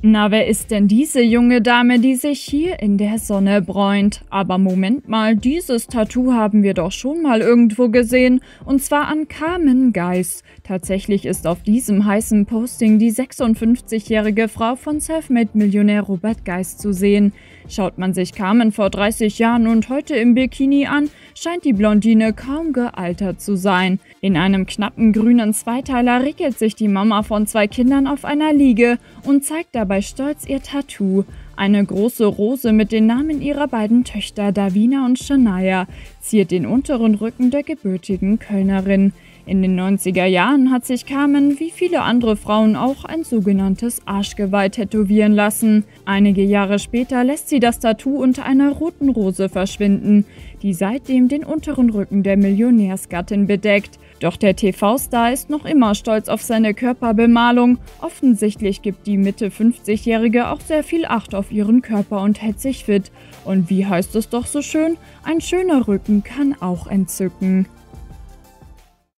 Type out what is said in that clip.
Na, wer ist denn diese junge Dame, die sich hier in der Sonne bräunt? Aber Moment mal, dieses Tattoo haben wir doch schon mal irgendwo gesehen, und zwar an Carmen Geis. Tatsächlich ist auf diesem heißen Posting die 56-jährige Frau von Selfmade-Millionär Robert Geis zu sehen. Schaut man sich Carmen vor 30 Jahren und heute im Bikini an, scheint die Blondine kaum gealtert zu sein. In einem knappen grünen Zweiteiler rickelt sich die Mama von zwei Kindern auf einer Liege und zeigt dabei stolz ihr Tattoo. Eine große Rose mit den Namen ihrer beiden Töchter Davina und Shania ziert den unteren Rücken der gebürtigen Kölnerin. In den 90er Jahren hat sich Carmen, wie viele andere Frauen auch, ein sogenanntes Arschgeweih tätowieren lassen. Einige Jahre später lässt sie das Tattoo unter einer roten Rose verschwinden, die seitdem den unteren Rücken der Millionärsgattin bedeckt. Doch der TV-Star ist noch immer stolz auf seine Körperbemalung. Offensichtlich gibt die Mitte 50-Jährige auch sehr viel Acht auf ihren Körper und hält sich fit. Und wie heißt es doch so schön? Ein schöner Rücken kann auch entzücken.